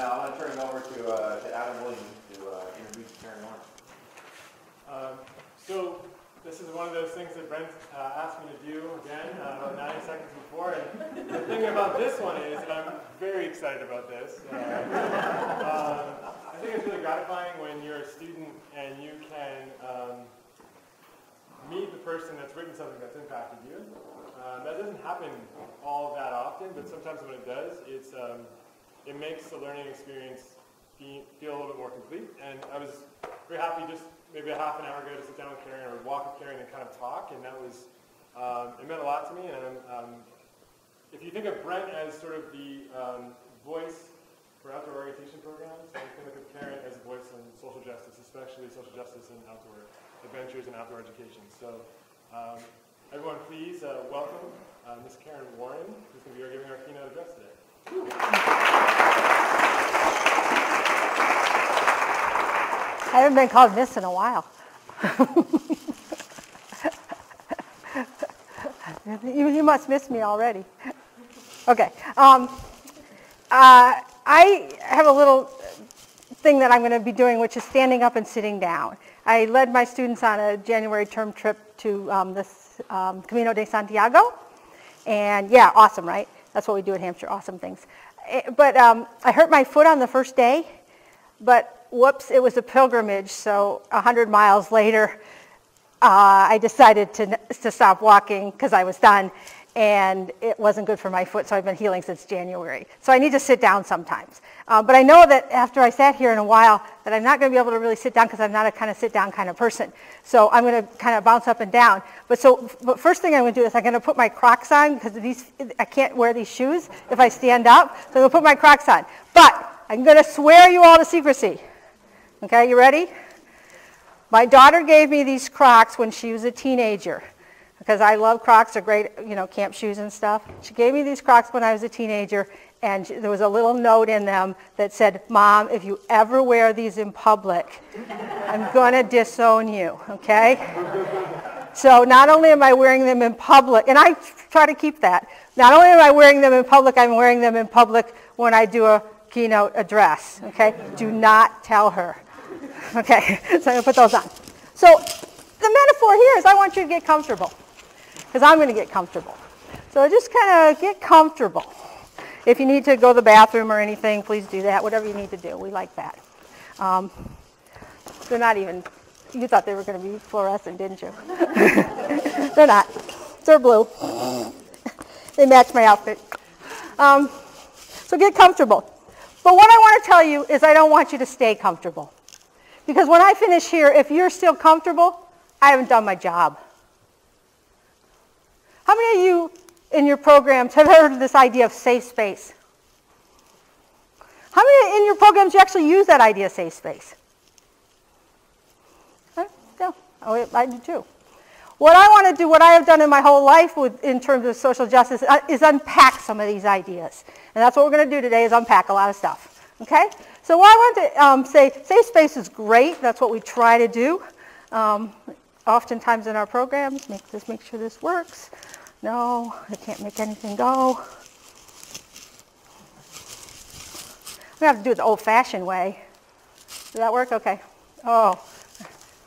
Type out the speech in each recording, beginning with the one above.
Now, I'm going to turn it over to, uh, to Adam Williams to uh, introduce Karen Warren. Um, so this is one of those things that Brent uh, asked me to do again uh, about 90 seconds before. And the thing about this one is that I'm very excited about this. Uh, um, I think it's really gratifying when you're a student and you can um, meet the person that's written something that's impacted you. Um, that doesn't happen all that often, but sometimes when it does, it's, um, it makes the learning experience be, feel a little bit more complete. And I was very happy just maybe a half an hour ago to sit down with Karen or walk with Karen and kind of talk, and that was, um, it meant a lot to me. And um, if you think of Brent as sort of the um, voice for outdoor orientation programs, you can look at Karen as a voice in social justice, especially social justice and outdoor adventures and outdoor education. So um, everyone please uh, welcome uh, Ms. Karen Warren, who's going to be giving our keynote address today. I haven't been called Miss in a while. you, you, must miss me already. Okay. Um, uh, I have a little thing that I'm going to be doing, which is standing up and sitting down. I led my students on a January term trip to um, this um, Camino de Santiago. And yeah, awesome, right? That's what we do at Hampshire, awesome things. Eh, but um, I hurt my foot on the first day, but whoops, it was a pilgrimage, so 100 miles later, uh, I decided to, to stop walking because I was done, and it wasn't good for my foot, so I've been healing since January. So I need to sit down sometimes. Uh, but I know that after I sat here in a while, that I'm not going to be able to really sit down because I'm not a kind of sit down kind of person. So I'm going to kind of bounce up and down. But so, but first thing I'm going to do is I'm going to put my Crocs on because these I can't wear these shoes if I stand up. So I'm going to put my Crocs on. But I'm going to swear you all to secrecy. Okay, you ready? My daughter gave me these Crocs when she was a teenager because I love Crocs. They're great, you know, camp shoes and stuff. She gave me these Crocs when I was a teenager, and there was a little note in them that said, Mom, if you ever wear these in public, I'm going to disown you, okay? So not only am I wearing them in public, and I try to keep that, not only am I wearing them in public, I'm wearing them in public when I do a keynote address, okay? Do not tell her. Okay, so I'm going to put those on. So the metaphor here is I want you to get comfortable because I'm going to get comfortable. So just kind of get comfortable. If you need to go to the bathroom or anything, please do that. Whatever you need to do. We like that. Um, they're not even, you thought they were going to be fluorescent, didn't you? they're not. They're blue. they match my outfit. Um, so get comfortable. But what I want to tell you is I don't want you to stay comfortable. Because when I finish here, if you're still comfortable, I haven't done my job. How many of you in your programs have heard of this idea of safe space? How many in your programs you actually use that idea of safe space? Huh? Yeah, oh, I do too. What I want to do, what I have done in my whole life with, in terms of social justice, uh, is unpack some of these ideas. And that's what we're going to do today is unpack a lot of stuff. Okay? So I want to um, say, safe space is great. That's what we try to do. Um, oftentimes in our programs, make this, make sure this works. No, I can't make anything go. We have to do it the old-fashioned way. Does that work? Okay. Oh,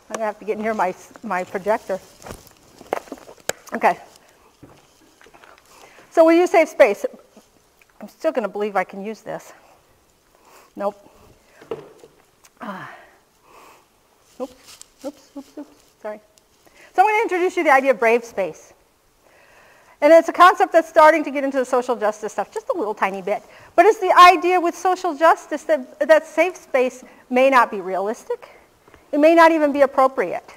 I'm gonna have to get near my my projector. Okay. So we use safe space. I'm still gonna believe I can use this. Nope. Ah. Oops, oops, oops, oops, sorry. So I'm going to introduce you to the idea of brave space. And it's a concept that's starting to get into the social justice stuff, just a little tiny bit. But it's the idea with social justice that, that safe space may not be realistic. It may not even be appropriate.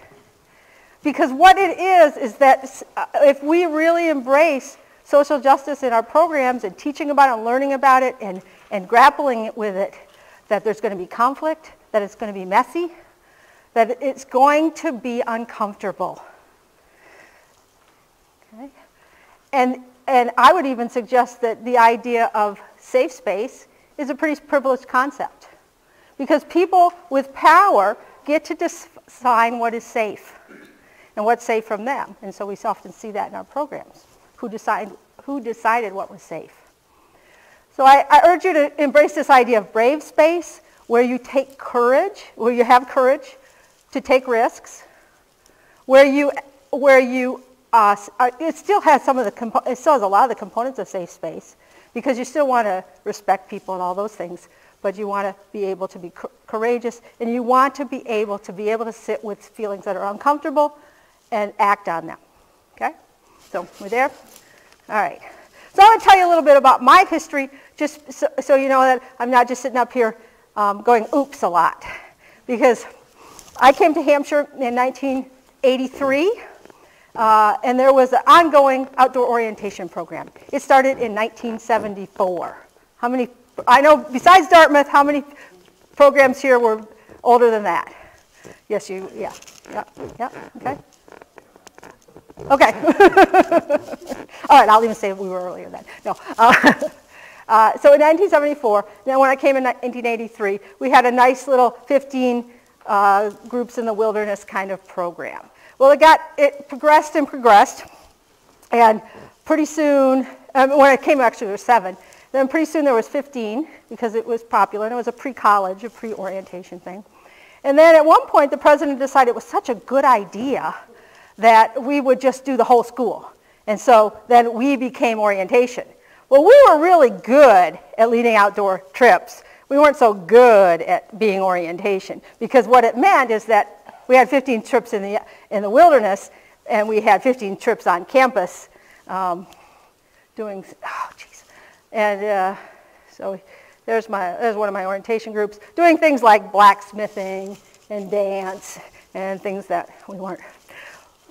Because what it is, is that uh, if we really embrace social justice in our programs and teaching about it and learning about it and, and grappling with it, that there's going to be conflict, that it's going to be messy, that it's going to be uncomfortable. Okay? And, and I would even suggest that the idea of safe space is a pretty privileged concept because people with power get to decide what is safe and what's safe from them. And so we often see that in our programs. Who, decide, who decided what was safe? So I, I urge you to embrace this idea of brave space, where you take courage, where you have courage to take risks, where you, where you, uh, uh, it still has some of the, compo- it still has a lot of the components of safe space, because you still want to respect people and all those things, but you want to be able to be co- courageous, and you want to be able to be able to sit with feelings that are uncomfortable and act on them. Okay? So we're there? All right. So I want to tell you a little bit about my history, just so, so you know that I'm not just sitting up here um, going oops a lot. Because I came to Hampshire in 1983, uh, and there was an ongoing outdoor orientation program. It started in 1974. How many, I know besides Dartmouth, how many programs here were older than that? Yes, you, yeah, yeah, yeah, okay. Okay. All right, I'll even say we were earlier then. No. Uh, uh, so in 1974, then when I came in 1983, we had a nice little 15 uh, groups in the wilderness kind of program. Well, it got, it progressed and progressed, and pretty soon, um, when I came actually there were seven, then pretty soon there was 15 because it was popular, and it was a pre-college, a pre-orientation thing. And then at one point, the president decided it was such a good idea that we would just do the whole school. And so then we became orientation. Well, we were really good at leading outdoor trips. We weren't so good at being orientation because what it meant is that we had 15 trips in the, in the wilderness and we had 15 trips on campus um, doing, oh, jeez. And uh, so there's, my, there's one of my orientation groups doing things like blacksmithing and dance and things that we weren't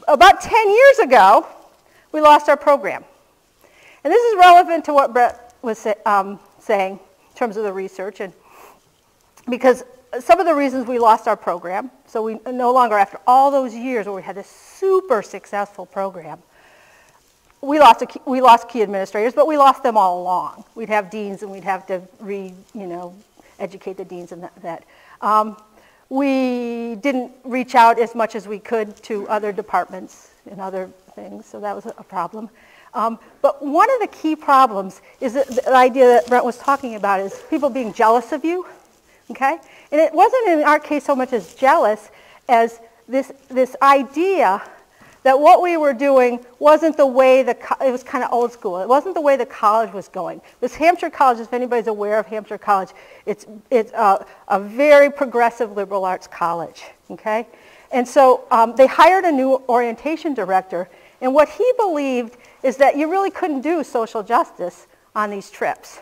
about 10 years ago, we lost our program. And this is relevant to what Brent was say, um, saying in terms of the research, and because some of the reasons we lost our program, so we no longer, after all those years where we had this super successful program, we lost, a, key- we lost key administrators, but we lost them all along. We'd have deans and we'd have to re, you know, educate the deans and that. that. Um, we didn't reach out as much as we could to other departments and other things, so that was a problem. Um, but one of the key problems is the idea that Brent was talking about is people being jealous of you, okay? And it wasn't in our case so much as jealous as this, this idea that what we were doing wasn't the way the, it was kind of old school. It wasn't the way the college was going. This Hampshire College, if anybody's aware of Hampshire College, it's, it's a, a very progressive liberal arts college, okay? And so um, they hired a new orientation director, and what he believed is that you really couldn't do social justice on these trips.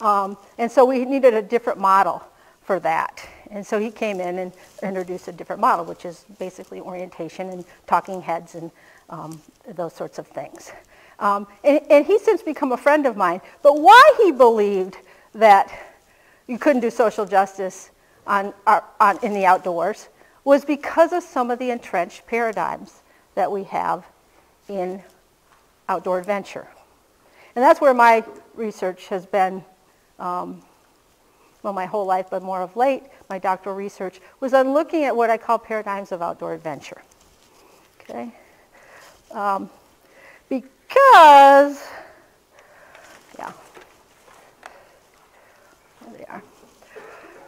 Um, and so we needed a different model for that. And so he came in and introduced a different model, which is basically orientation and talking heads and um, those sorts of things. Um, and, and he's since become a friend of mine. But why he believed that you couldn't do social justice on, on, in the outdoors was because of some of the entrenched paradigms that we have in outdoor adventure. And that's where my research has been um, well, my whole life, but more of late, my doctoral research was on looking at what I call paradigms of outdoor adventure. Okay? Um, because, yeah, there they are.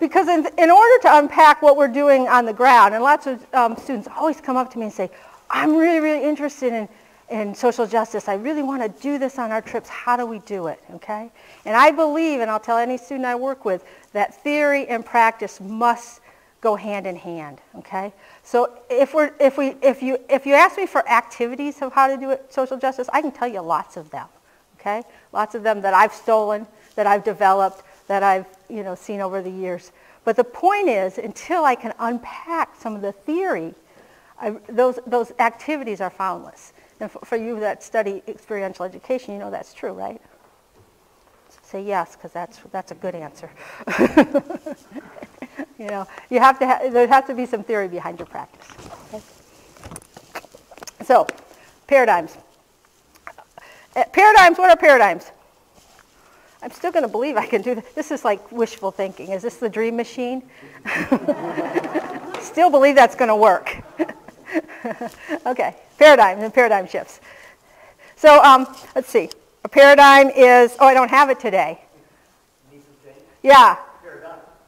Because in, in order to unpack what we're doing on the ground, and lots of um, students always come up to me and say, I'm really, really interested in, in social justice. I really want to do this on our trips. How do we do it? Okay? And I believe, and I'll tell any student I work with, that theory and practice must go hand in hand. Okay? So if, we're, if, we, if, you, if you ask me for activities of how to do it, social justice, I can tell you lots of them. Okay? Lots of them that I've stolen, that I've developed, that I've you know, seen over the years. But the point is, until I can unpack some of the theory, I, those, those activities are foundless. And for, you that study experiential education, you know that's true, right? Say yes, because that's, that's a good answer. you know, you have to ha- there has to be some theory behind your practice. Okay? So, paradigms. Uh, paradigms, what are paradigms? I'm still going to believe I can do this. This is like wishful thinking. Is this the dream machine? still believe that's going to work. okay, paradigms and paradigm shifts. So um, let's see. a paradigm is, oh, I don't have it today. Yeah.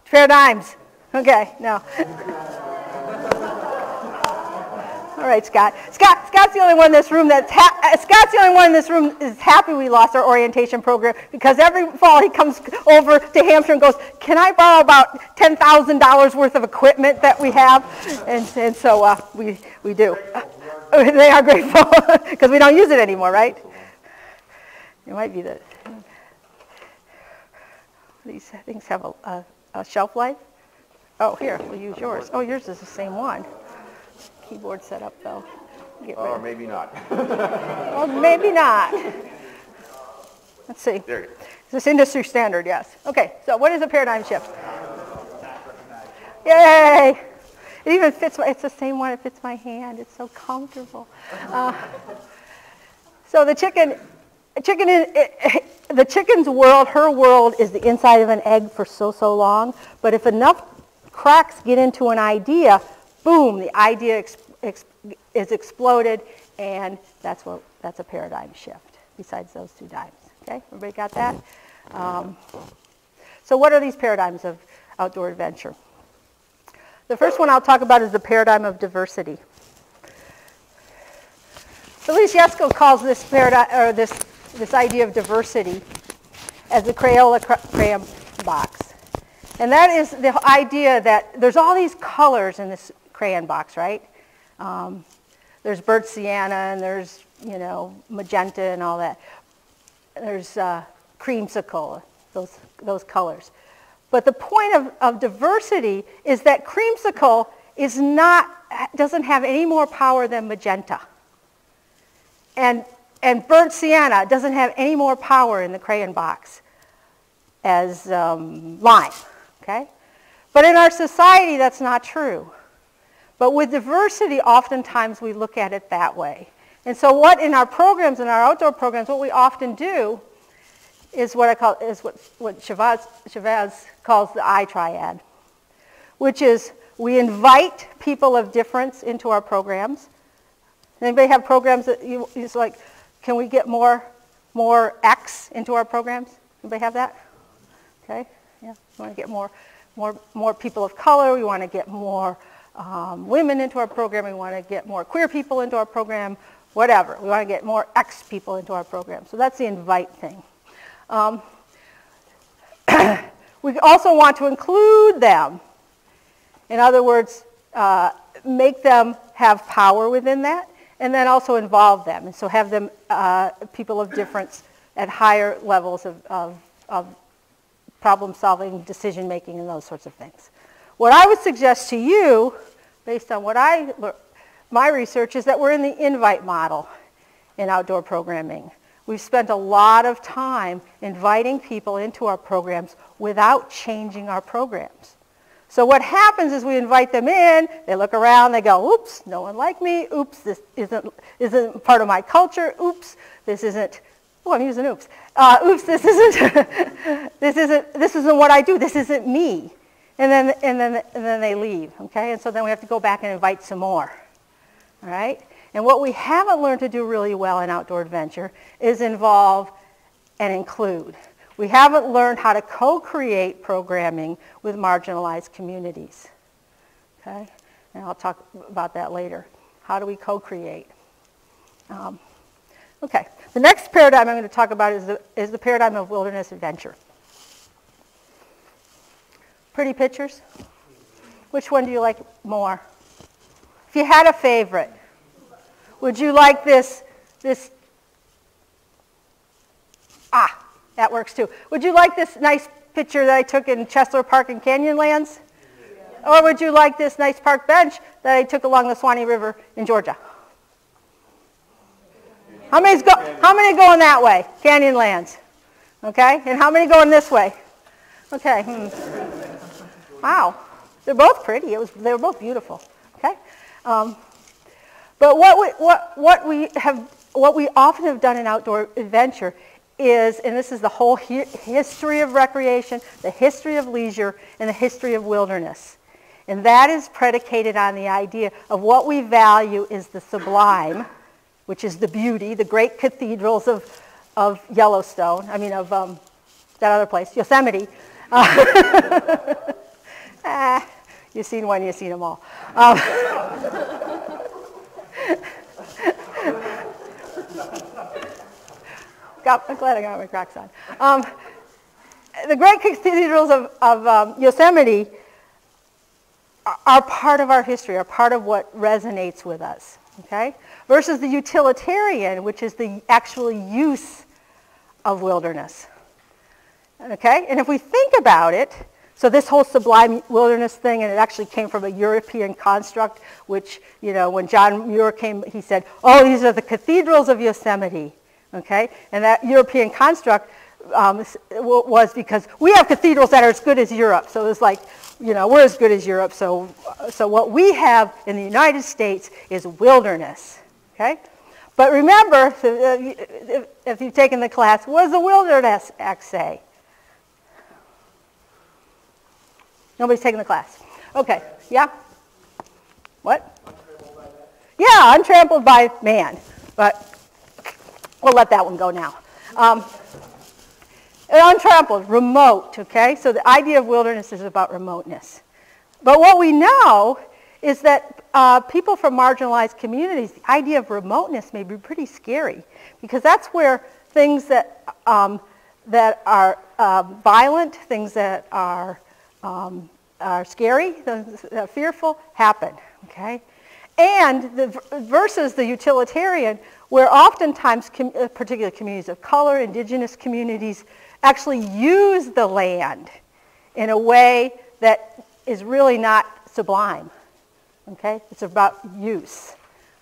Paradigms. Okay, no. All right, Scott. Scott. Scott's the only one in this room that's ha- uh, Scott's the only one in this room is happy we lost our orientation program because every fall he comes over to Hampshire and goes, "Can I borrow about ten thousand dollars worth of equipment that we have?" And, and so uh, we we do. They are grateful because we don't use it anymore, right? It might be that these things have a, a, a shelf life. Oh, here, we'll use yours. Oh, yours is the same one. Keyboard setup, though. Get rid Or of- maybe not. Well, maybe not. Let's see. There you go. Is this industry standard? Yes. Okay, so what is a paradigm shift? Yay! It even fits, my- it's the same one, it fits my hand. It's so comfortable. Uh, So the chicken, chicken is, the chicken's world, her world is the inside of an egg for so, so long. But if enough cracks get into an idea, boom, the idea ex, ex, is exploded, and that's what that's a paradigm shift. Besides those two dimes, okay, everybody got that? Um, so what are these paradigms of outdoor adventure? The first one I'll talk about is the paradigm of diversity. Felice Yeskel calls this paradigm or this this idea of diversity as the Crayola crayon box. And that is the idea that there's all these colors in this crayon box, right? Um, there's burnt sienna and there's, you know, magenta and all that. There's uh, creamsicle, those, those colors. But the point of, of diversity is that creamsicle is not, doesn't have any more power than magenta. And, and burnt sienna doesn't have any more power in the crayon box as um, lime, okay? But in our society, that's not true. But with diversity, oftentimes we look at it that way. And so what in our programs, in our outdoor programs, what we often do is what I call, is what, what Chavez, Chavez calls the I triad, which is we invite people of difference into our programs. Anybody have programs that you, it's like, can we get more, more X into our programs? Anybody have that? Okay, yeah, we want to get more, more, more people of color. We want to get more um, women into our program. We want to get more queer people into our program. Whatever. We want to get more X people into our program. So that's the invite thing. Um, we also want to include them. In other words, uh, make them have power within that, and then also involve them. And so have them, uh, people of difference at higher levels of, of, of problem solving, decision making, and those sorts of things. What I would suggest to you, based on what I, my research, is that we're in the invite model in outdoor programming. We've spent a lot of time inviting people into our programs without changing our programs. So what happens is we invite them in, they look around, they go, oops, no one like me, oops, this isn't, isn't part of my culture, oops, this isn't, oh, I'm using oops, uh, oops, this isn't, this isn't, this isn't what I do, this isn't me. And then, and, then, and then they leave, okay? And so then we have to go back and invite some more, all right? And what we haven't learned to do really well in outdoor adventure is involve and include. We haven't learned how to co-create programming with marginalized communities. Okay? And I'll talk about that later. How do we co-create? Um, okay. The next paradigm I'm going to talk about is the, is the paradigm of wilderness adventure. Pretty pictures? Which one do you like more? If you had a favorite, would you like this, this, ah, that works too. Would you like this nice picture that I took in Chesler Park and Canyonlands? Or would you like this nice park bench that I took along the Swanee River in Georgia? How many's go, how many going that way? Canyonlands. Okay? And how many going this way? Okay. Hmm. Wow. They're both pretty. It was, they were both beautiful. Okay? Um, but what we, what, what we have, what we often have done in outdoor adventure is, and this is the whole hi- history of recreation, the history of leisure, and the history of wilderness. And that is predicated on the idea of what we value is the sublime, which is the beauty, the great cathedrals of, of Yellowstone, I mean of um, that other place, Yosemite. Uh, ah, you've seen one, you've seen them all. Um, got, I'm glad I got my Crocs on. Um, the great cathedrals of, of um, Yosemite are part of our history, are part of what resonates with us, okay? Versus the utilitarian, which is the actual use of wilderness, okay? And if we think about it, so this whole sublime wilderness thing, and it actually came from a European construct, which, you know, when John Muir came, he said, oh, these are the cathedrals of Yosemite, okay? And that European construct um, was because we have cathedrals that are as good as Europe. So it's like, you know, we're as good as Europe. So, so what we have in the United States is wilderness, okay? But remember, if you've taken the class, what does the Wilderness Act say? Nobody's taking the class. Okay, yeah? What? Yeah, untrampled by man. But we'll let that one go now. Um, untrampled, remote, okay? So the idea of wilderness is about remoteness. But what we know is that uh, people from marginalized communities, the idea of remoteness may be pretty scary because that's where things that, um, that are uh, violent, things that are, um, are scary, fearful, happen, okay? And the, versus the utilitarian, where oftentimes com- uh, particular communities of color, indigenous communities, actually use the land in a way that is really not sublime. Okay? It's about use.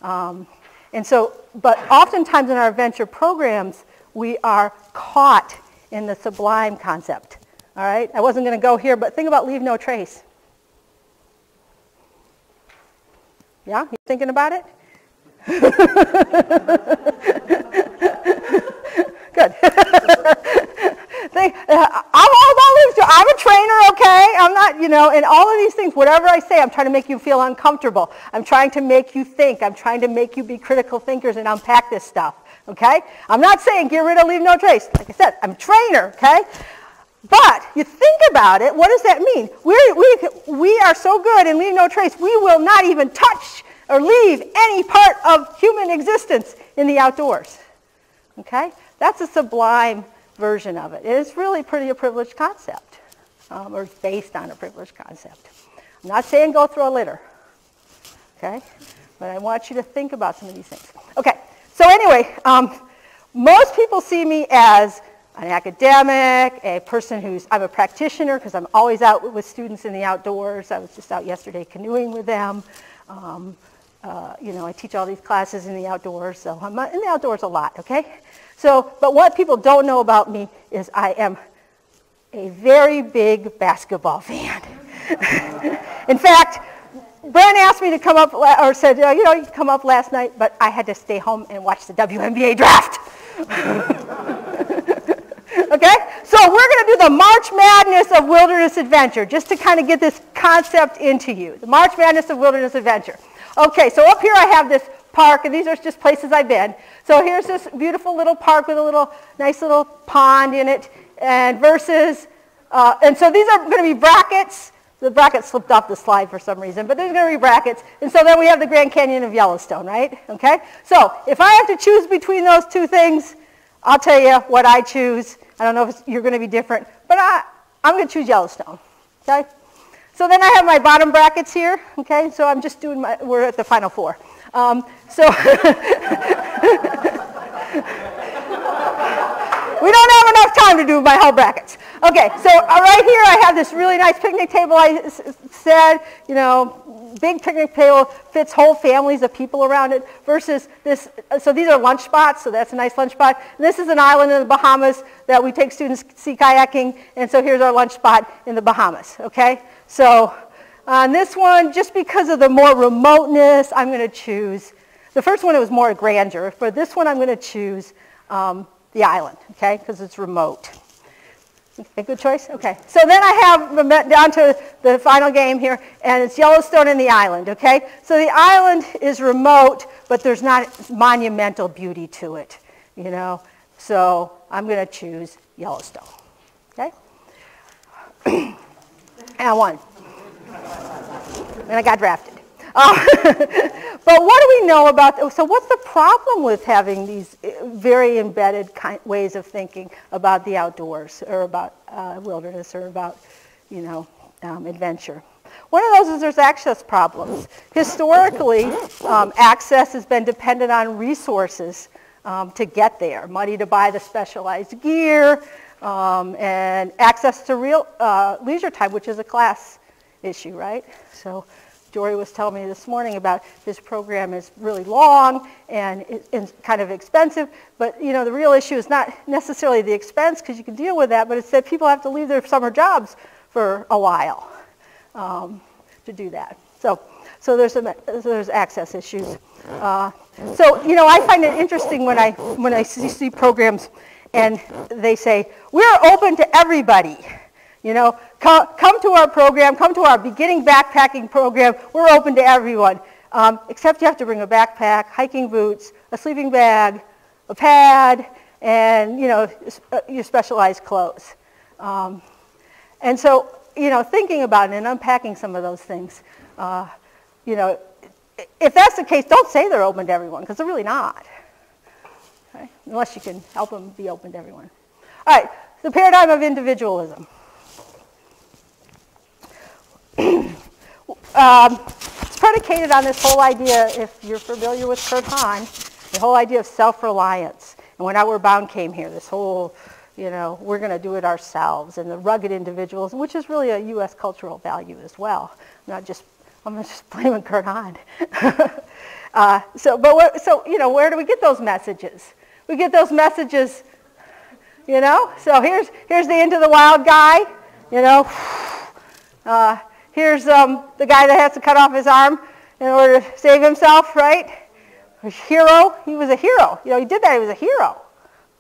Um, and so, but oftentimes in our venture programs, we are caught in the sublime concept. All right? I wasn't going to go here, but think about leave no trace. Yeah? You thinking about it? Good. I'm all about I'm a trainer, okay? I'm not, you know, and all of these things, whatever I say, I'm trying to make you feel uncomfortable. I'm trying to make you think. I'm trying to make you be critical thinkers and unpack this stuff, okay? I'm not saying get rid of leave no trace. Like I said, I'm a trainer, okay? But you think about it, what does that mean? We're, we, we are so good and leave no trace, we will not even touch or leave any part of human existence in the outdoors. Okay? That's a sublime version of it. It's really pretty a privileged concept, um, or based on a privileged concept. I'm not saying go throw a litter, okay? But I want you to think about some of these things. Okay, so anyway, um, most people see me as an academic, a person who's, I'm a practitioner because I'm always out with students in the outdoors. I was just out yesterday canoeing with them. Um, uh, you know, I teach all these classes in the outdoors, so I'm in the outdoors a lot, okay? So, but what people don't know about me is I am a very big basketball fan. in fact, Brent asked me to come up, or said, uh, you know, you come up last night, but I had to stay home and watch the WNBA draft. okay? So we're going to do the March Madness of Wilderness Adventure, just to kind of get this concept into you. The March Madness of Wilderness Adventure. Okay, so up here I have this park, and these are just places I've been. So here's this beautiful little park with a little nice little pond in it, and versus, uh, and so these are going to be brackets. The bracket slipped off the slide for some reason, but there's going to be brackets. And so then we have the Grand Canyon of Yellowstone, right? Okay? So if I have to choose between those two things, I'll tell you what I choose. I don't know if you're going to be different, but I, I'm going to choose Yellowstone. Okay? So then I have my bottom brackets here. Okay? So I'm just doing my, we're at the final four. Um, so we don't have enough time to do my whole brackets. Okay, so uh, right here I have this really nice picnic table. I said, you know, big picnic table fits whole families of people around it versus this. Uh, so these are lunch spots, so that's a nice lunch spot. And this is an island in the Bahamas that we take students sea kayaking, and so here's our lunch spot in the Bahamas. Okay, so on this one, just because of the more remoteness, I'm going to choose, the first one it was more grandeur. For this one, I'm going to choose um, the island, okay, because it's remote. A good choice? Okay. So then I have down to the final game here, and it's Yellowstone and the island, okay? So the island is remote, but there's not monumental beauty to it, you know? So I'm going to choose Yellowstone. Okay? and I won. And I got drafted. Uh, but what do we know about, so what's the problem with having these uh, very embedded kind, ways of thinking about the outdoors or about uh, wilderness or about, you know, um, adventure? One of those is there's access problems. Historically, um, access has been dependent on resources um, to get there, money to buy the specialized gear, um, and access to real uh, leisure time, which is a class issue, right? So Jory was telling me this morning about this program is really long and it's kind of expensive, but you know the real issue is not necessarily the expense because you can deal with that, but it's that people have to leave their summer jobs for a while um, to do that. So, so there's some, so there's access issues. Uh, so you know I find it interesting when I when I see, see programs and they say we're open to everybody. You know, come, come to our program, come to our beginning backpacking program. We're open to everyone, um, except you have to bring a backpack, hiking boots, a sleeping bag, a pad, and you know uh, your specialized clothes. Um, and so, you know, thinking about it and unpacking some of those things, uh, you know, if that's the case, don't say they're open to everyone because they're really not. Okay? Unless you can help them be open to everyone. All right, the paradigm of individualism. Um, it's predicated on this whole idea, if you're familiar with Kurt Hahn, the whole idea of self-reliance. And when Outward Bound came here, this whole, you know, we're going to do it ourselves, and the rugged individuals, which is really a U.S. cultural value as well. not just, I'm just blaming Kurt Hahn. uh, so, but what, so, you know, where do we get those messages? We get those messages, you know. So here's here's the into the wild guy, you know. Uh, Here's um, the guy that has to cut off his arm in order to save himself, right? A hero. He was a hero. You know, he did that. He was a hero.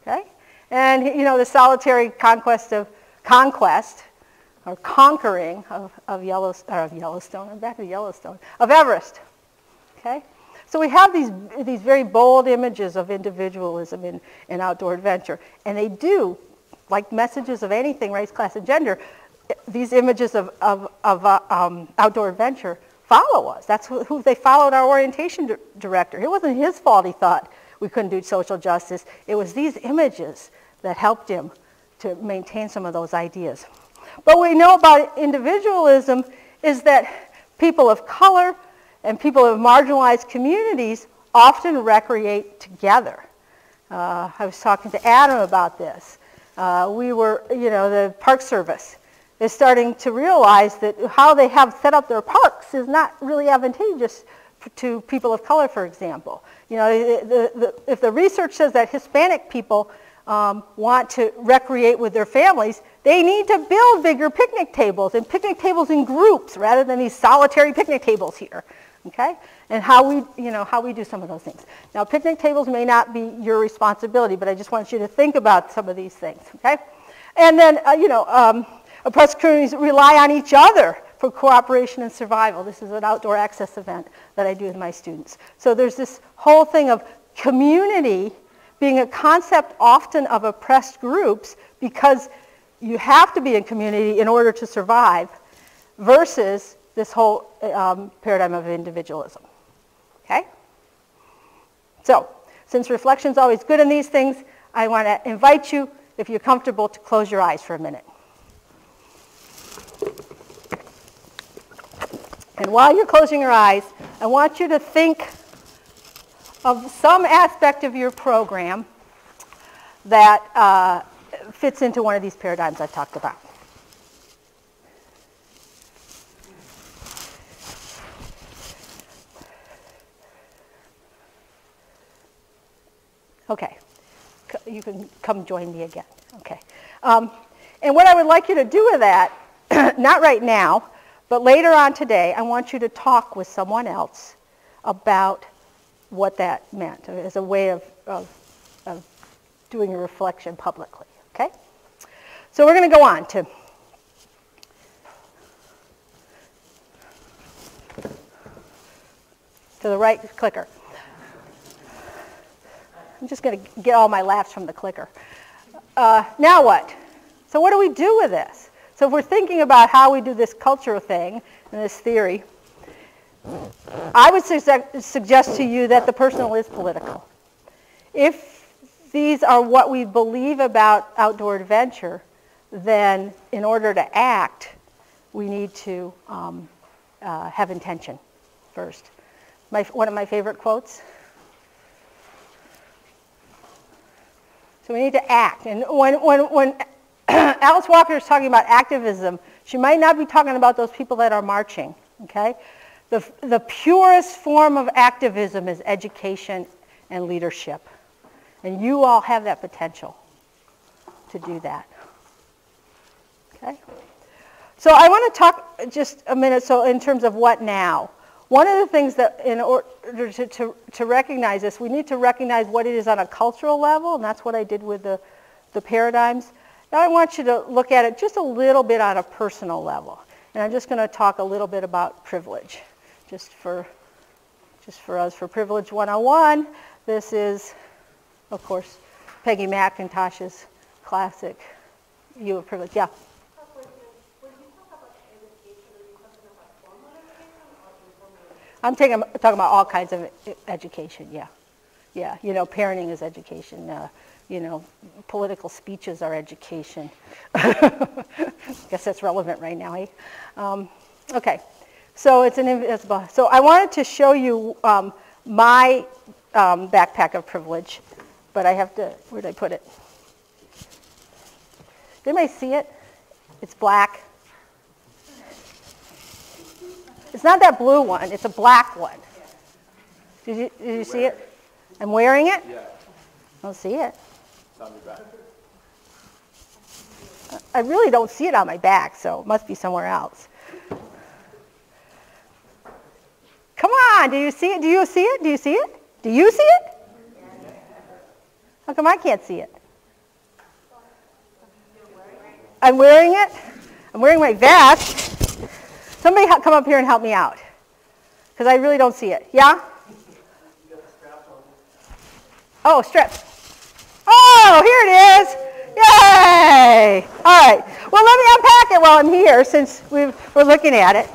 Okay? And, you know, the solitary conquest of conquest or conquering of, of, Yellowstone, of Yellowstone, back to Yellowstone, of Everest. Okay? So we have these, these very bold images of individualism in, in outdoor adventure. And they do, like messages of anything, race, class, and gender, these images of, of, of uh, um, outdoor adventure follow us. That's who, who they followed our orientation di director. It wasn't his fault he thought we couldn't do social justice. It was these images that helped him to maintain some of those ideas. But what we know about individualism is that people of color and people of marginalized communities often recreate together. Uh, I was talking to Adam about this. Uh, we were, you know, the Park Service is starting to realize that how they have set up their parks is not really advantageous to people of color, for example. You know, the, the, if the research says that Hispanic people um, want to recreate with their families, they need to build bigger picnic tables and picnic tables in groups rather than these solitary picnic tables here. Okay? And how we, you know, how we do some of those things. Now, picnic tables may not be your responsibility, but I just want you to think about some of these things. Okay? And then, uh, you know, um, Oppressed communities rely on each other for cooperation and survival. This is an outdoor access event that I do with my students. So there's this whole thing of community being a concept often of oppressed groups because you have to be in community in order to survive versus this whole um, paradigm of individualism. Okay? So, since reflection is always good in these things, I want to invite you, if you're comfortable, to close your eyes for a minute. And while you're closing your eyes, I want you to think of some aspect of your program that uh, fits into one of these paradigms I've talked about. Okay, you can come join me again. Okay. Um, and what I would like you to do with that, not right now, but later on today, I want you to talk with someone else about what that meant as a way of, of, of doing a reflection publicly. Okay? So we're going to go on to to the right clicker. I'm just going to get all my laughs from the clicker. Uh, now what? So what do we do with this? So if we're thinking about how we do this cultural thing and this theory, I would suggest, suggest to you that the personal is political. If these are what we believe about outdoor adventure, then in order to act, we need to um, uh, have intention first. My, one of my favorite quotes. So we need to act. And when, when, when Alice Walker is talking about activism, she might not be talking about those people that are marching, okay? The, the purest form of activism is education and leadership. And you all have that potential to do that. Okay? So I want to talk just a minute so in terms of what now. One of the things that in order to, to, to recognize this, we need to recognize what it is on a cultural level, and that's what I did with the, the paradigms. Now I want you to look at it just a little bit on a personal level. And I'm just going to talk a little bit about privilege, just for, just for us, for Privilege 101. This is, of course, Peggy McIntosh's classic view of privilege. Yeah? I'm taking, talking about all kinds of education, yeah. Yeah, you know, parenting is education. Uh, you know, political speeches are education. I Guess that's relevant right now, eh? Um, okay, so it's an invisible. So I wanted to show you um, my um, backpack of privilege, but I have to, where did I put it? Did anybody see it? It's black. It's not that blue one, it's a black one. Did you, did you see it? I'm wearing it? Yeah, I don't see it. it's on your back. I really don't see it on my back, so it must be somewhere else. Come on, do you see it? Do you see it? Do you see it? Do you see it? How come I can't see it? I'm wearing it. I'm wearing my vest. Somebody come up here and help me out, because I really don't see it. Yeah? Oh, strip. Oh, here it is. Yay! All right. Well, let me unpack it while I'm here since we've, we're looking at it.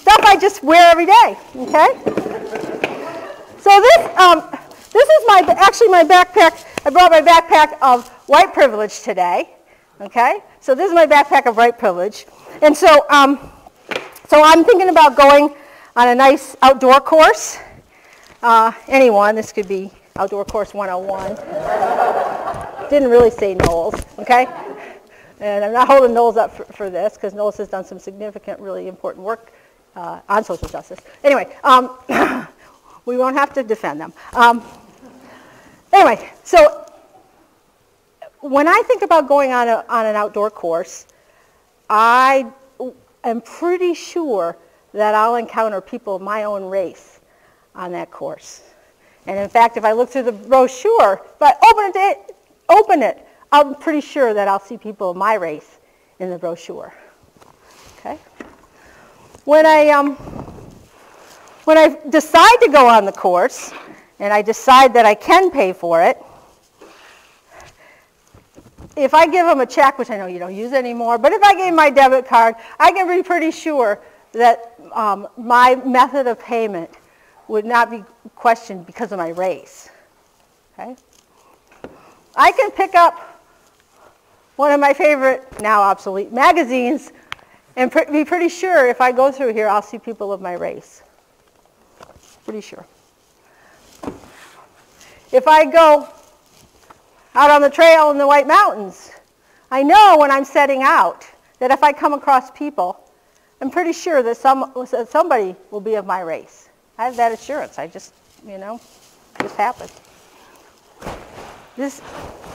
Stuff I just wear every day, okay? So this, um, this is my, actually my backpack, I brought my backpack of white privilege today, okay? So this is my backpack of white privilege. And so, um, so I'm thinking about going on a nice outdoor course. Uh, anyone, this could be Outdoor Course 101. Didn't really say NOLS, okay? And I'm not holding NOLS up for, for this because NOLS has done some significant, really important work uh, on social justice. Anyway, um, we won't have to defend them. Um, anyway, so when I think about going on, a, on an outdoor course, I am pretty sure that I'll encounter people of my own race on that course. And in fact, if I look through the brochure, if I open it, open it, I'm pretty sure that I'll see people of my race in the brochure. Okay? When I, um, when I decide to go on the course, and I decide that I can pay for it, if I give them a check, which I know you don't use anymore, but if I gave my debit card, I can be pretty sure that um, my method of payment would not be questioned because of my race. Okay? I can pick up one of my favorite, now obsolete, magazines and pr- be pretty sure if I go through here, I'll see people of my race. Pretty sure. If I go out on the trail in the White Mountains, I know when I'm setting out that if I come across people, I'm pretty sure that some, that somebody will be of my race. I have that assurance. I just, you know, just happened. This,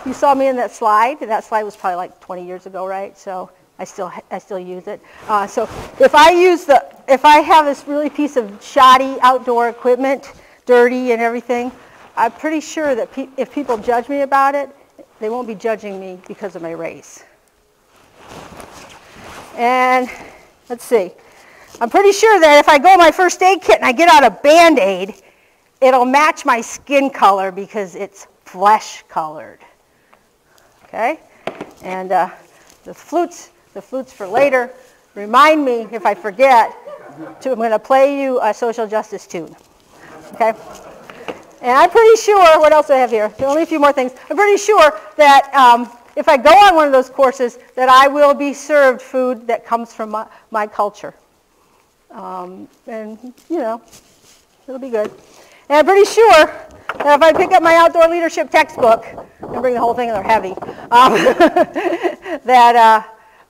you saw me in that slide, and that slide was probably like 20 years ago, right? So I still, I still use it. Uh, so if I use the, if I have this really piece of shoddy outdoor equipment, dirty and everything, I'm pretty sure that pe- if people judge me about it, they won't be judging me because of my race. And let's see. I'm pretty sure that if I go my first aid kit and I get out a Band-Aid, it'll match my skin color because it's flesh colored. Okay? And uh, the flutes, the flutes for later, remind me if I forget, to, I'm going to play you a social justice tune. Okay? And I'm pretty sure, what else do I have here? There are only a few more things. I'm pretty sure that um, if I go on one of those courses, that I will be served food that comes from my, my culture. Um, and, you know, it'll be good. And I'm pretty sure that if I pick up my outdoor leadership textbook, and bring the whole thing, they're heavy, um, that uh,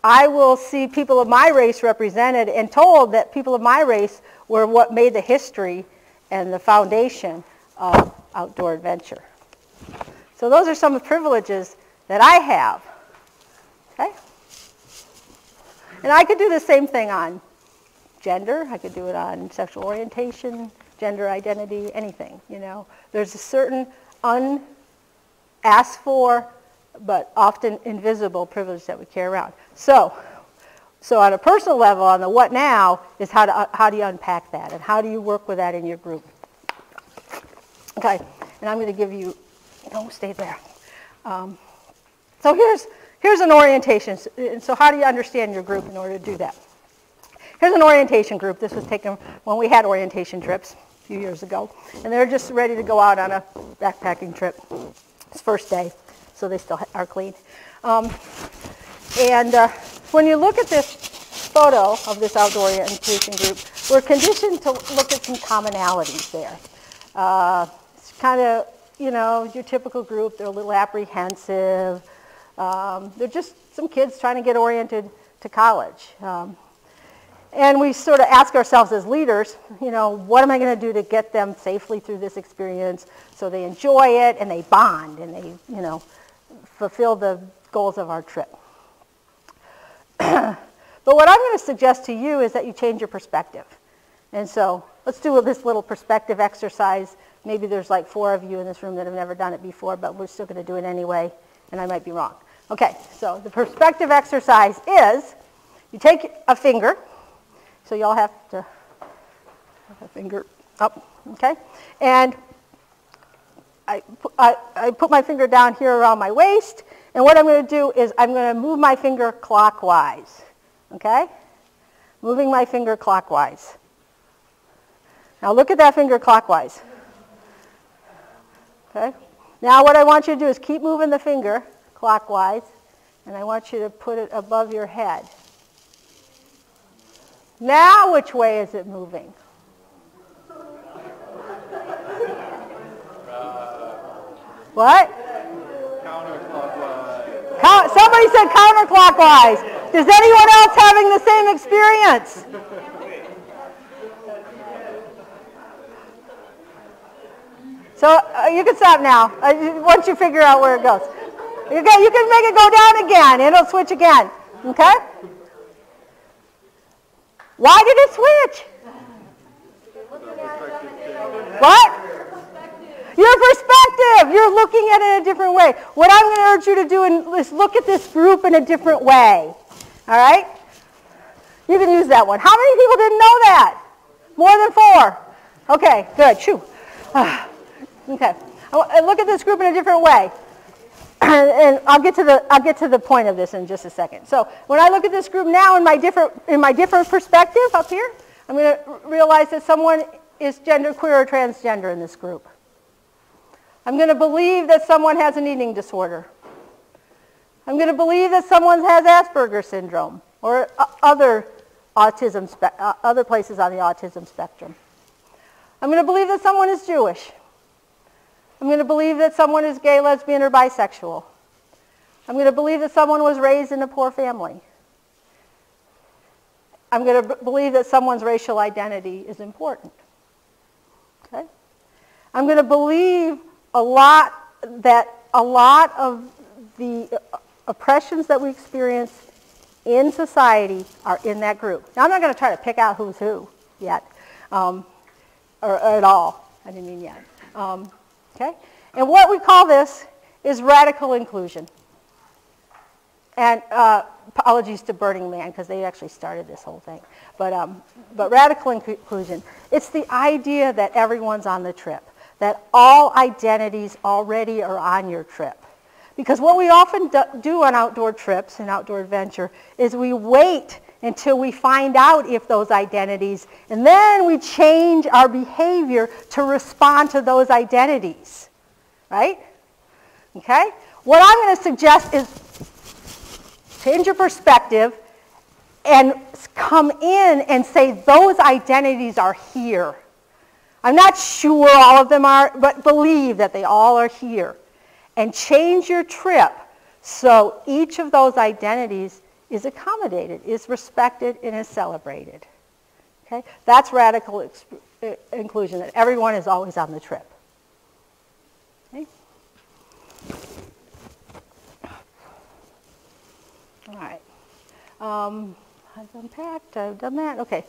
I will see people of my race represented and told that people of my race were what made the history and the foundation outdoor adventure. So those are some of the privileges that I have. Okay? And I could do the same thing on gender. I could do it on sexual orientation, gender identity, anything, you know. There's a certain unasked for but often invisible privilege that we carry around. So, so on a personal level, on the what now, is how, to, how do you unpack that and how do you work with that in your group? Okay, and I'm going to give you, no, stay there. Um, so here's, here's an orientation. So how do you understand your group in order to do that? Here's an orientation group. This was taken when we had orientation trips a few years ago. And they're just ready to go out on a backpacking trip. It's first day, so they still are clean. Um, and uh, when you look at this photo of this outdoor orientation group, we're conditioned to look at some commonalities there. Uh, kind of, you know, your typical group. They're a little apprehensive. Um, they're just some kids trying to get oriented to college. Um, and we sort of ask ourselves as leaders, you know, what am I going to do to get them safely through this experience so they enjoy it and they bond and they, you know, fulfill the goals of our trip. but what I'm going to suggest to you is that you change your perspective. And so let's do this little perspective exercise. Maybe there's like four of you in this room that have never done it before, but we're still going to do it anyway, and I might be wrong. Okay, so the perspective exercise is you take a finger, so y'all have to have a finger up, okay? And I, I, I put my finger down here around my waist, and what I'm going to do is I'm going to move my finger clockwise, okay? Moving my finger clockwise. Now look at that finger clockwise. Okay? Now what I want you to do is keep moving the finger clockwise, and I want you to put it above your head. Now which way is it moving? What? Counterclockwise. somebody said counterclockwise. Does anyone else having the same experience? So uh, you can stop now. Uh, once you figure out where it goes, you can, you can make it go down again. It'll switch again. Okay? Why did it switch? What? Your perspective. You're looking at it a different way. What I'm going to urge you to do is look at this group in a different way. All right? You can use that one. How many people didn't know that? More than four. Okay, good. Shoo. Okay. Look at this group in a different way. and I'll get to the I'll get to the point of this in just a second. So when I look at this group now in my different in my different perspective up here, I'm going to realize that someone is genderqueer or transgender in this group. I'm going to believe that someone has an eating disorder. I'm going to believe that someone has Asperger's syndrome or other autism uh, other places on the autism spectrum. I'm going to believe that someone is Jewish. I'm going to believe that someone is gay, lesbian, or bisexual. I'm going to believe that someone was raised in a poor family. I'm going to believe that someone's racial identity is important. Okay? I'm going to believe a lot that a lot of the oppressions that we experience in society are in that group. Now, I'm not going to try to pick out who's who yet, um, or, or, at all. I didn't mean yet. Um, okay? And what we call this is radical inclusion. and uh, apologies to Burning Man because they actually started this whole thing. But, um, but radical inclusion, it's the idea that everyone's on the trip, that all identities already are on your trip. Because what we often do on outdoor trips and outdoor adventure is we wait until we find out if those identities, and then we change our behavior to respond to those identities. Right? Okay? What I'm going to suggest is change your perspective and come in and say those identities are here. I'm not sure all of them are, but believe that they all are here. And change your trip so each of those identities is accommodated, is respected, and is celebrated. Okay? That's radical inclusion, that everyone is always on the trip. Okay? All right. Um, I've unpacked, I've done that. Okay.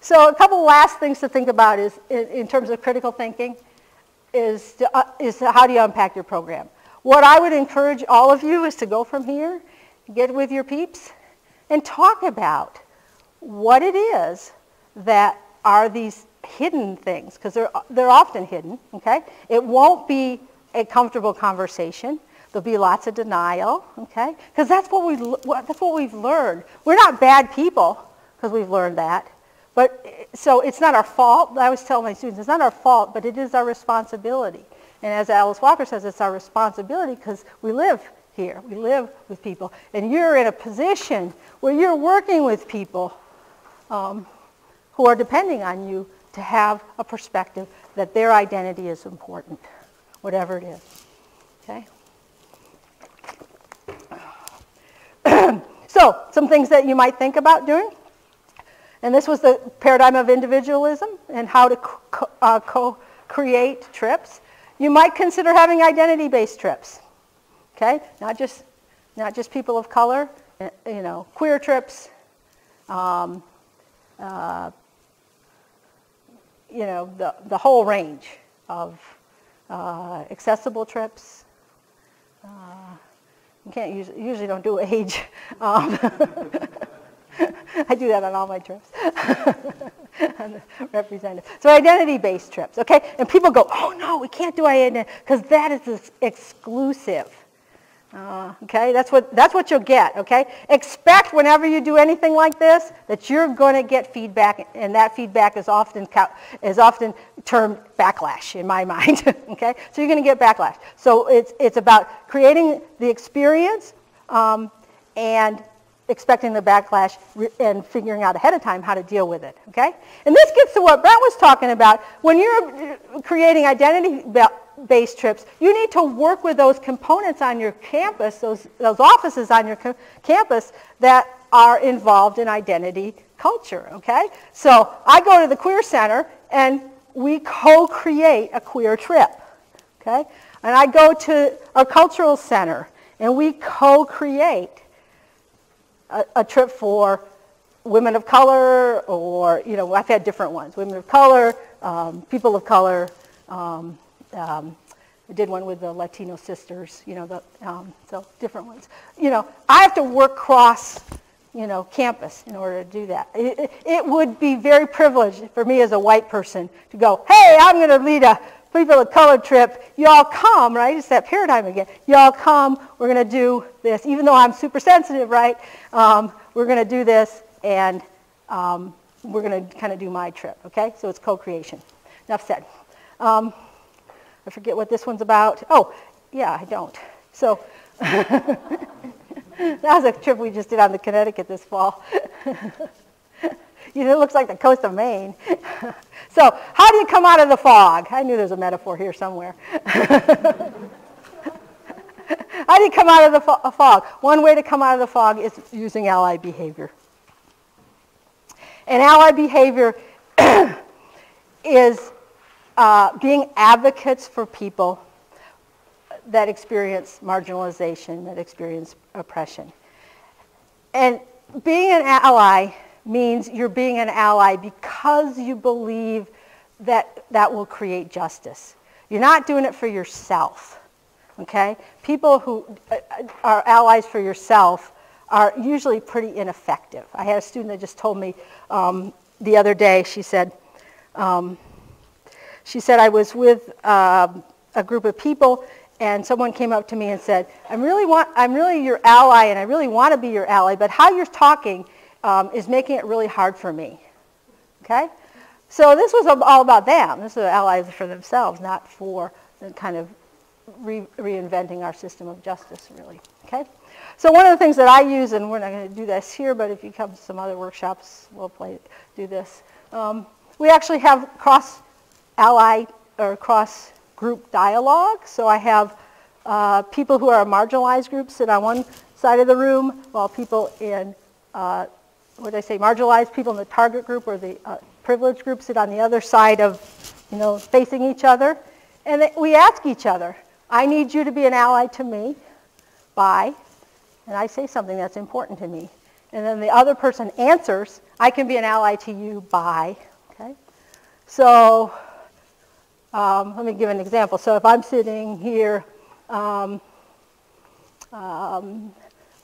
So a couple last things to think about is in, in terms of critical thinking is, to, uh, is how do you unpack your program. What I would encourage all of you is to go from here, get with your peeps, and talk about what it is that are these hidden things, because they're, they're often hidden, okay? It won't be a comfortable conversation. There'll be lots of denial, okay? Because that's what we that's what we've learned. We're not bad people because we've learned that. But so it's not our fault. I always tell my students it's not our fault, but it is our responsibility. And as Alice Walker says, it's our responsibility because we live here. We live with people. And you're in a position where you're working with people um, who are depending on you to have a perspective that their identity is important, whatever it is. Okay? so, some things that you might think about doing. And this was the paradigm of individualism and how to co- uh, co-create trips. You might consider having identity-based trips. Okay, not just not just people of color. Eh, you know, queer trips. Um, uh, you know, the the whole range of uh, accessible trips. Uh, you can't use, usually don't do age. Um, I do that on all my trips. representative. So identity-based trips, okay? And people go, oh no, we can't do identity because that is exclusive. Uh, okay, that's what, that's what you'll get, okay? Expect whenever you do anything like this that you're going to get feedback, and that feedback is often, is often termed backlash in my mind, okay? So you're going to get backlash. So it's, it's about creating the experience um, and expecting the backlash and figuring out ahead of time how to deal with it, okay? And this gets to what Brent was talking about. When you're creating identity based trips, you need to work with those components on your campus, those, those offices on your campus that are involved in identity culture, okay? So I go to the Queer Center and we co-create a queer trip, okay? And I go to a cultural center and we co-create a, a trip for women of color or, you know, I've had different ones, women of color, um, people of color, um, um, I did one with the Latino sisters, you know, the, um, so different ones. You know, I have to work cross, you know, campus in order to do that. It, it would be very privileged for me as a white person to go, hey, I'm going to lead a people of color trip. Y'all come, right? It's that paradigm again. Y'all come. We're going to do this. Even though I'm super sensitive, right? Um, we're going to do this, and um, we're going to kind of do my trip, okay? So it's co-creation. Enough said. Um, I forget what this one's about. Oh, yeah, I don't. So that was a trip we just did on the Connecticut this fall. it looks like the coast of Maine. so how do you come out of the fog? I knew there was a metaphor here somewhere. how do you come out of the fo- fog? One way to come out of the fog is using ally behavior. And ally behavior is uh, being advocates for people that experience marginalization, that experience oppression. And being an ally means you're being an ally because you believe that that will create justice. You're not doing it for yourself. okay? People who uh, are allies for yourself are usually pretty ineffective. I had a student that just told me um, the other day, she said, um, she said, I was with um, a group of people and someone came up to me and said, I'm really, want, I'm really your ally and I really want to be your ally, but how you're talking um, is making it really hard for me. Okay? So this was all about them. This was allies for themselves, not for the kind of re- reinventing our system of justice, really. Okay? So one of the things that I use, and we're not going to do this here, but if you come to some other workshops, we'll play, do this. Um, we actually have cross ally or cross group dialogue. So I have uh, people who are marginalized groups sit on one side of the room, while people in, uh, what did I say, marginalized people in the target group or the uh, privileged group sit on the other side of, you know, facing each other. And they, we ask each other, I need you to be an ally to me by, and I say something that's important to me. And then the other person answers, I can be an ally to you by, okay? So um, let me give an example. So if I'm sitting here, um, um,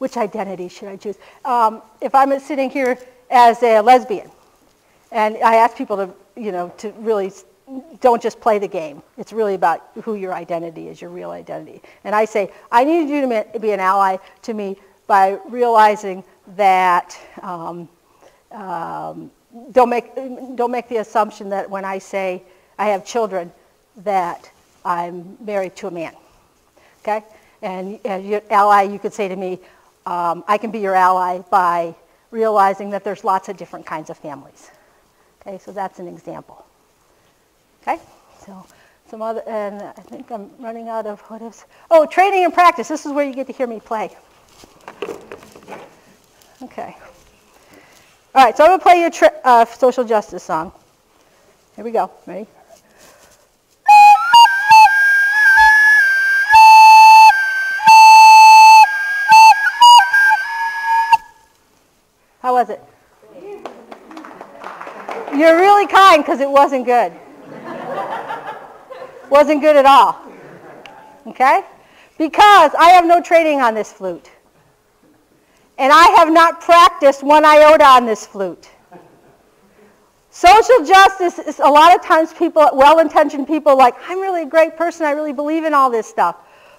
which identity should I choose? Um, if I'm sitting here as a lesbian, and I ask people to, you know, to really don't just play the game. It's really about who your identity is, your real identity. And I say, I need you to be an ally to me by realizing that um, um, don't make don't make the assumption that when I say I have children that I'm married to a man. Okay? And as your ally, you could say to me, um, I can be your ally by realizing that there's lots of different kinds of families. Okay, so that's an example. Okay, so some other, and I think I'm running out of what oh, training and practice. This is where you get to hear me play. Okay. All right, so I'm going to play you a uh, social justice song. Here we go. Ready? You're really kind because it wasn't good. wasn't good at all. Okay? Because I have no training on this flute. And I have not practiced one iota on this flute. Social justice is a lot of times people, well-intentioned people like, I'm really a great person, I really believe in all this stuff.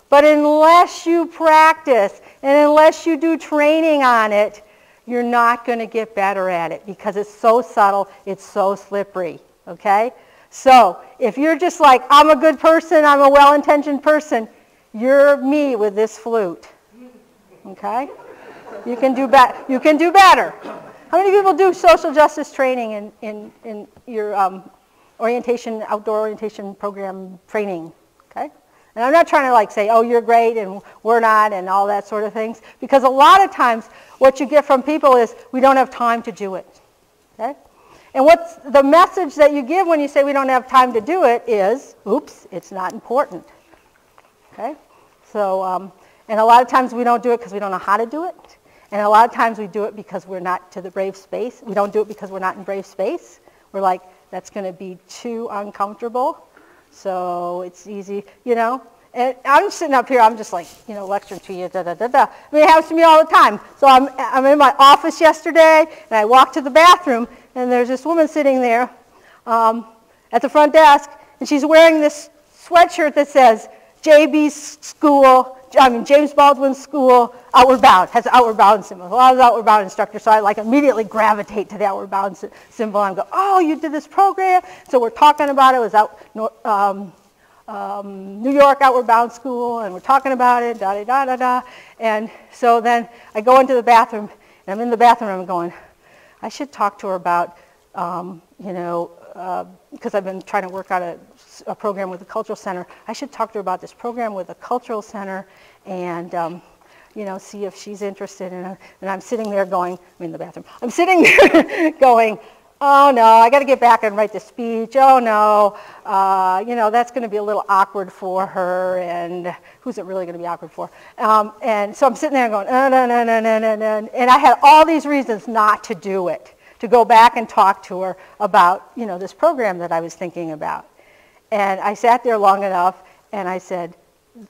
But unless you practice and unless you do training on it, you're not going to get better at it because it's so subtle, it's so slippery, okay? So if you're just like, I'm a good person, I'm a well-intentioned person, you're me with this flute, okay? You can do, be- you can do better. How many people do social justice training in, in, in your um, orientation, outdoor orientation program training? And I'm not trying to like say, oh, you're great and we're not and all that sort of things. Because a lot of times what you get from people is, we don't have time to do it. Okay? And what's the message that you give when you say we don't have time to do it is, oops, it's not important. Okay? So, um, and a lot of times we don't do it because we don't know how to do it. And a lot of times we do it because we're not to the brave space. We don't do it because we're not in brave space. We're like, that's going to be too uncomfortable. So it's easy, you know. And I'm sitting up here, I'm just like, you know, lecturing to you, da da da da. I mean, it happens to me all the time. So I'm, I'm in my office yesterday, and I walk to the bathroom, and there's this woman sitting there um, at the front desk, and she's wearing this sweatshirt that says JB's school, I mean James Baldwin School, Outward Bound, has an Outward Bound symbol. Well, I was an Outward Bound instructor, so I like immediately gravitate to the Outward Bound symbol. And go, oh, you did this program. So we're talking about it. It was out um, um, New York Outward Bound School, and we're talking about it, da da da da da. And so then I go into the bathroom, and I'm in the bathroom, and I'm going, I should talk to her about, um, you know, because uh, I've been trying to work on a, a, program with the Cultural Center. I should talk to her about this program with the Cultural Center, and um, you know, see if she's interested in it. And I'm sitting there going, I'm in the bathroom. I'm sitting there going, oh no, I got to get back and write the speech. Oh no, uh, you know, that's going to be a little awkward for her. And who's it really going to be awkward for? Um, and so I'm sitting there going, oh, no, no, no, no, no, no. And I had all these reasons not to do it, to go back and talk to her about, you know, this program that I was thinking about. And I sat there long enough and I said,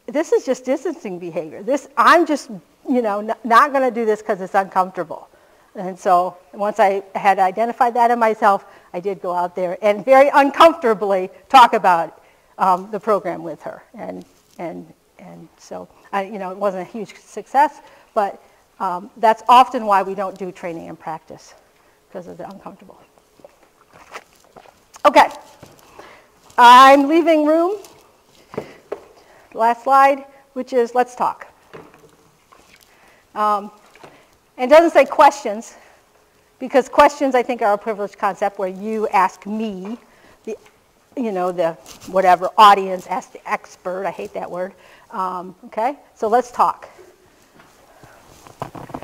this is just distancing behavior. This, I'm just, you know, not going to do this because it's uncomfortable. And so once I had identified that in myself, I did go out there and very uncomfortably talk about um, the program with her. And, and, and so, I, you know, it wasn't a huge success, but um, that's often why we don't do training and practice, because of the uncomfortable. Okay. I'm leaving room. Last slide, which is let's talk. Um, and it doesn't say questions, because questions I think are a privileged concept where you ask me, the, you know, the whatever audience, ask the expert. I hate that word. Um, okay, so let's talk.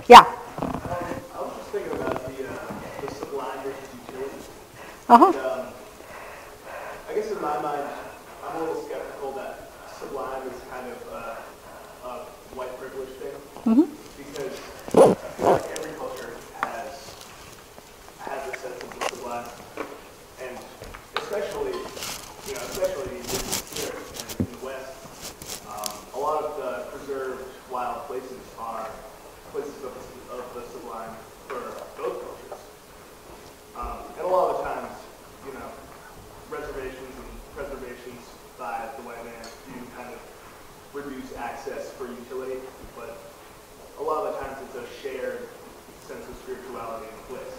Yeah. Um, I was just thinking about the, uh, the sublime versus utility. Uh huh. And, um, I guess in my mind, I'm a little skeptical that sublime is kind of uh, a white privilege thing. Because I feel like every culture has, has a sense of the sublime. And especially, you know, especially in here in in the West, um, a lot of the preserved wild places are places of, the- of the sublime for both cultures. Um, and a lot of the times, you know, reservations and preservations by the white man do kind of reduce access for utility, but a lot of the times it's a shared sense of spirituality and bliss.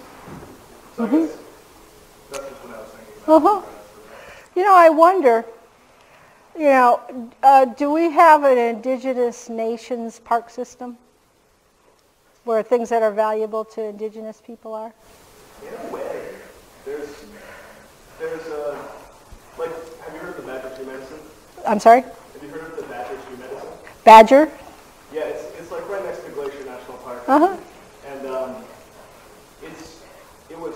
So I guess that's just what I was thinking about. Uh-huh. You know, I wonder, you know, uh, do we have an indigenous nations park system where things that are valuable to indigenous people are? In a way, there's, there's a, like, have you heard of the Badger-Two Medicine? I'm sorry? Have you heard of the Badger Tree Medicine? Badger? Yeah, it's, it's like right next to Glacier National Park. Uh-huh. And um, it's, it was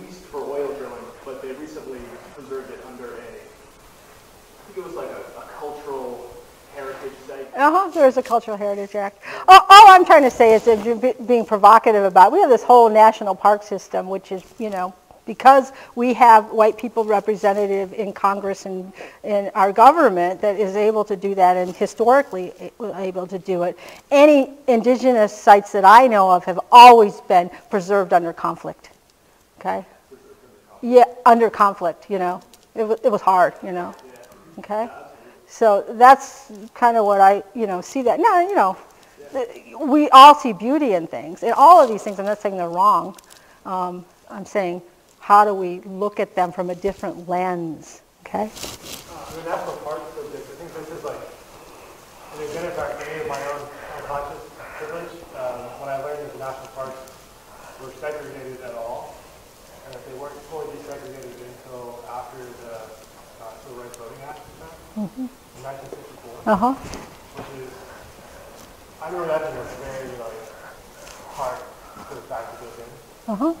leased for oil drilling, but they recently preserved it under a, Was like a, a cultural heritage site. Uh-huh, there is a Cultural Heritage Act. All, all I'm trying to say is that you're being provocative about, it. we have this whole national park system, which is, you know, because we have white people representative in Congress and in our government that is able to do that and historically able to do it. Any indigenous sites that I know of have always been preserved under conflict, okay? Yeah, under conflict, you know. It it was hard, you know, okay? So that's kind of what I, you know, see that. Now, you know, we all see beauty in things. And all of these things, I'm not saying they're wrong. Um, I'm saying, how do we look at them from a different lens, okay? Uh, the national park subject, I think this is like an identifier of my own unconscious privilege. Um, when I learned that the national parks were segregated at all, and that they weren't fully desegregated until after the uh, Civil Rights Voting Act was passed in 1964, Uh-huh. which is, I being a very like hard to put back to those in. Uh-huh.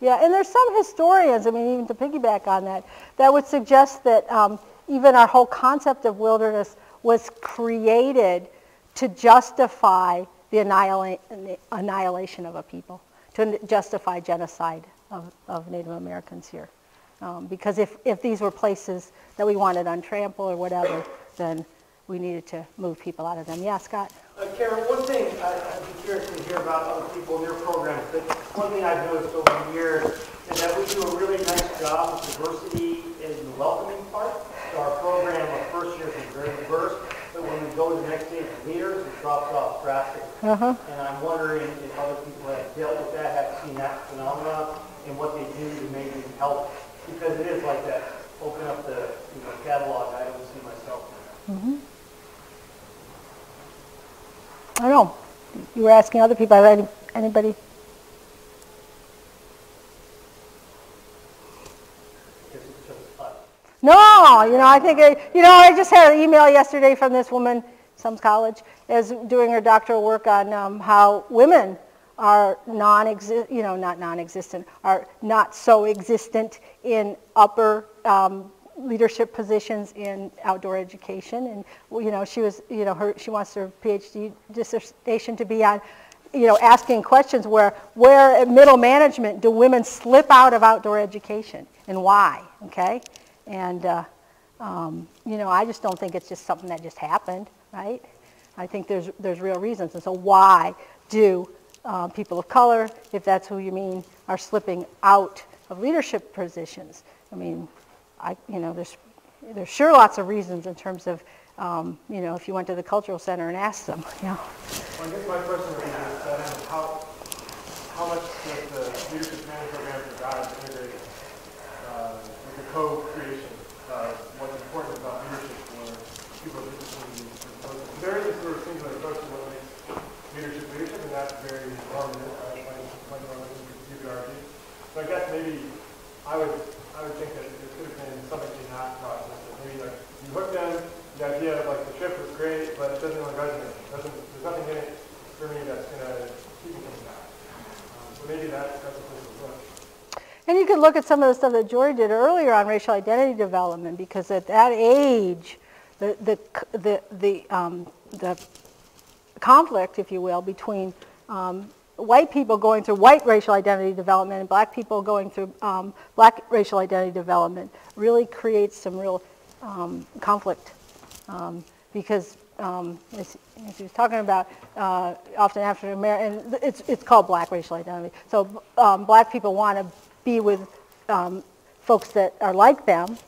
Yeah, and there's some historians, I mean, even to piggyback on that, that would suggest that um, even our whole concept of wilderness was created to justify the annihila- annihilation of a people, to justify genocide of, of Native Americans here. Um, because if, if these were places that we wanted untrampled or whatever, then we needed to move people out of them. Yeah, Scott? Uh, Karen, one thing, I- I'd be curious to hear about other people in their programs, but one thing I've noticed over the years is that we do a really nice job of diversity in the welcoming part. So our program, our first year is very diverse, but when we go to the next stage of leaders, it drops off drastically. Uh-huh. And I'm wondering if other people have dealt with that, have seen that phenomena, and what they do to maybe help, because it is like that, open up the, you know, catalog, I don't see myself in that. I don't know. You were asking other people, any- anybody? Guess it's just us. No, you know, I think, uh, you know, I just had an email yesterday from this woman, some college, is doing her doctoral work on um, how women are non-exist, you know, not non-existent, are not so existent in upper um, leadership positions in outdoor education. And, you know, she was, you know, her, she wants her PhD dissertation to be on, you know, asking questions where, where at middle management do women slip out of outdoor education and why, okay? And, uh, um, you know, I just don't think it's just something that just happened, right? I think there's, there's real reasons. And so why do uh, people of color, if that's who you mean, are slipping out of leadership positions? I mean, I, you know, there's, there's sure lots of reasons in terms of, um, you know, if you went to the cultural center and asked them, you know. Well, I guess my would be is, uh, how, how much does the leadership training program integrate uh, with the co-creation of what's important about leadership for people with disabilities? There is a sort of singular approach to what makes leadership leadership, and that's very normative, right? Like, like normative, you could argue. So I guess maybe I would, I would think that there could have been something in that process, that maybe like, you hook them, the idea of like the trip was great, but it doesn't really resonate. It doesn't, there's nothing in it for me that's gonna keep me coming back. Um, so maybe that's, that's a place to look. And you can look at some of the stuff that Jory did earlier on racial identity development, because at that age, the, the, the, the, um, the conflict, if you will, between um, white people going through white racial identity development and black people going through um, black racial identity development really creates some real um, conflict. Um, because um, as, as he was talking about, uh, often African American, it's, it's called black racial identity. So um, black people want to be with um, folks that are like them,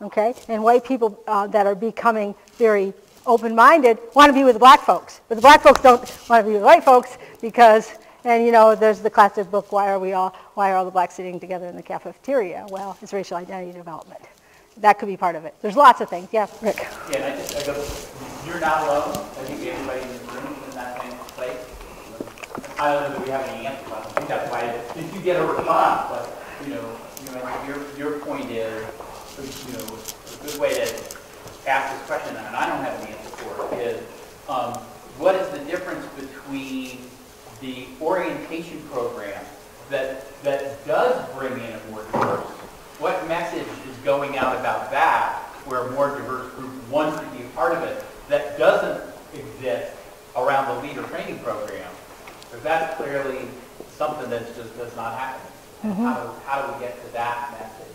okay? And white people uh, that are becoming very open-minded want to be with black folks. But the black folks don't want to be with white folks because, and you know, there's the classic book, Why Are We All, Why Are All the Blacks Sitting Together in the Cafeteria? Well, it's racial identity development. That could be part of it. There's lots of things. Yeah, Rick. Yeah, and I just, I go, you're not alone. I think everybody in this room is in that same place. I don't know that we have any answers. I don't think that's why, if you get a response, but, you know, you know, I think your, your point is, you know, a good way to ask this question, and I don't have an answer for it, is, um, what is the difference between the orientation program that, that does bring in a more diverse what message is going out about that where a more diverse group wants to be a part of it that doesn't exist around the leader training program? Because that's clearly something that just does not happen. How, mm-hmm. do, how do we get to that message?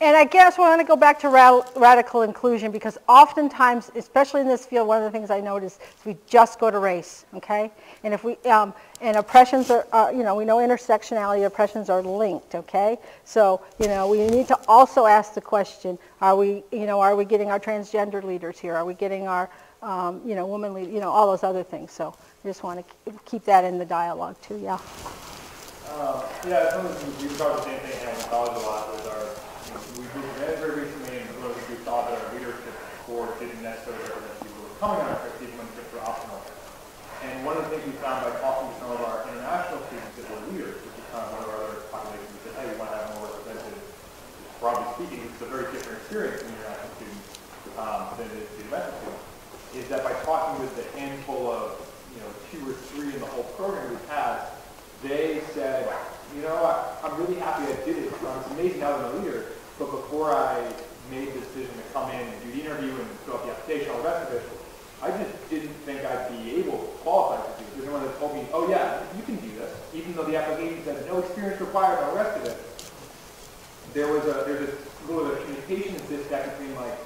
And I guess we want to go back to ra- radical inclusion because oftentimes, especially in this field, one of the things I notice is we just go to race, okay? And if we, um, and oppressions are, are, you know, we know intersectionality, oppressions are linked, okay? So, you know, we need to also ask the question, are we, you know, are we getting our transgender leaders here? Are we getting our, um, you know, women leaders, you know, all those other things. So I just want to keep that in the dialogue too, yeah. Uh, yeah, some of the, we the same thing in college a lot with our, you know, we moved very recently and really we thought that our leadership board didn't necessarily represent people who were coming on our trips even when were optional. And one of the things we found by talking to some of our international students that were leaders, which is kind of one of our other populations, we said, hey, we want to have more represented, broadly speaking, it's a very different experience from international students um, than it is the domestic students, is that by talking with the handful of, you know, two or three in the whole program we've had, they said, you know, I, I'm really happy I did it. Um, it's amazing how I'm a leader, but before I made the decision to come in and do the interview and fill out the application, all the rest of it, I just didn't think I'd be able to qualify to do it. There's no one that told me, oh yeah, you can do this, even though the application said no experience required, all the rest of it. There was a there's a little bit of communication disconnect between like,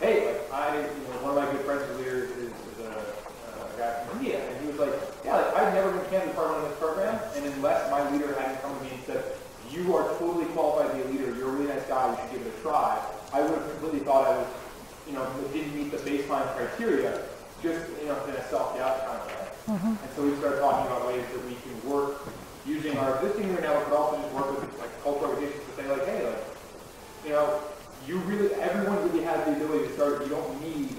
hey, like I, you know, one of my good friends is leader is, is a, a guy from India, and he was like, yeah, like, I've never been candidate part of this program, and unless my leader hadn't come to me and said, you are totally qualified to be a leader, you're a really nice guy, you should give it a try, I would have completely thought I was, you know, didn't meet the baseline criteria, just, you know, in a self-doubt kind of way. And so we started talking about ways that we can work using our existing leader network, but also just work with like cultural organizations to say like, hey, like, you know, you really, everyone really has the ability to start. You don't need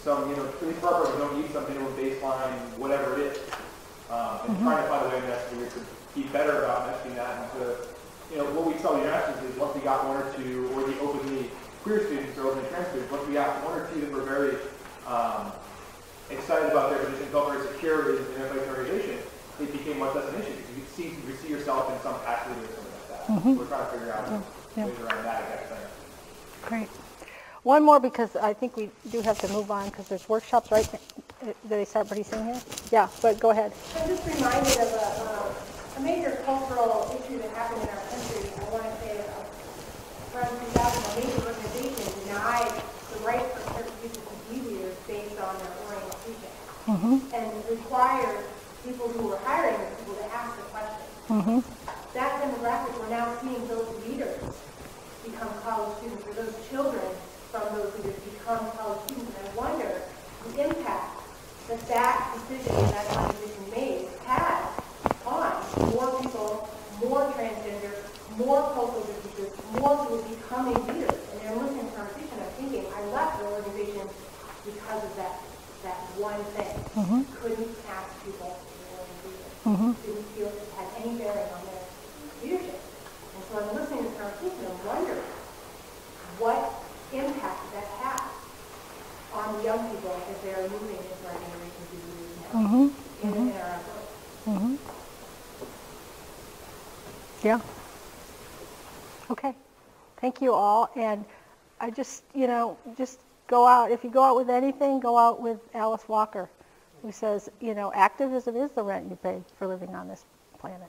some, you know, these programs, you don't need some minimum baseline, whatever it is. Um, and trying to find a way that we could be better about messaging that and to, you know, what we tell the interactions is once we got one or two, or the openly queer students or openly trans students, once we got one or two that were very um, excited about their position, felt very secure in, in their place in the organization, it became much less an issue because you could see, you could see yourself in some past leader or something like that. We're trying to figure out Yeah. ways around that exact thing. Great. One more because I think we do have to move on because there's workshops, right? Do they start pretty soon here? Yeah, but go ahead. I'm just reminded of a, um, a major cultural issue that happened in our country. I want to say uh, around 2000, a major organization denied Mm-hmm. and require people who were hiring people to ask the questions. Mm-hmm. That demographic, we're now seeing those leaders become college students, or those children from those leaders become college students. And I wonder the impact that that decision and that decision made had on more people, more transgender, more cultural differences, more who are becoming leaders. And I'm listening to the conversation, I'm thinking, I left the organization because of that, that one thing. Mm-hmm. Couldn't ask people the organization. Didn't feel it had any bearing on their leadership. And so I'm listening to the conversation, I'm wondering, what impact that have on young people as they're moving into our generation to leaders now mm-hmm. in, mm-hmm. in our employees? Yeah. Okay. Thank you all. And I just, you know, just go out, if you go out with anything, go out with Alice Walker, who says, you know, activism is the rent you pay for living on this planet.